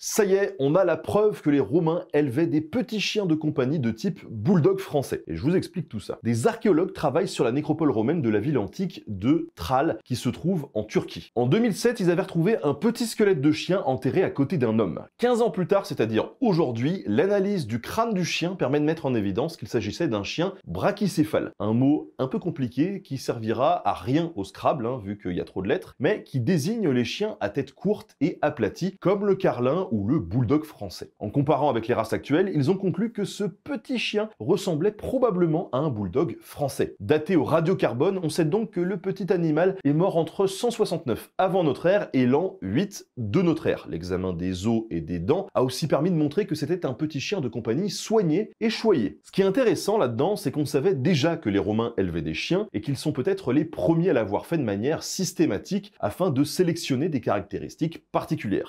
Ça y est, on a la preuve que les Romains élevaient des petits chiens de compagnie de type bulldog français. Et je vous explique tout ça. Des archéologues travaillent sur la nécropole romaine de la ville antique de Tralles, qui se trouve en Turquie. En 2007, ils avaient retrouvé un petit squelette de chien enterré à côté d'un homme. 15 ans plus tard, c'est-à-dire aujourd'hui, l'analyse du crâne du chien permet de mettre en évidence qu'il s'agissait d'un chien brachycéphale. Un mot un peu compliqué qui servira à rien au Scrabble, hein, vu qu'il y a trop de lettres, mais qui désigne les chiens à tête courte et aplatie, comme le carlin ou le bulldog français. En comparant avec les races actuelles, ils ont conclu que ce petit chien ressemblait probablement à un bulldog français. Daté au radiocarbone, on sait donc que le petit animal est mort entre 169 avant notre ère et l'an 8 de notre ère. L'examen des os et des dents a aussi permis de montrer que c'était un petit chien de compagnie soigné et choyé. Ce qui est intéressant là-dedans, c'est qu'on savait déjà que les Romains élevaient des chiens et qu'ils sont peut-être les premiers à l'avoir fait de manière systématique afin de sélectionner des caractéristiques particulières.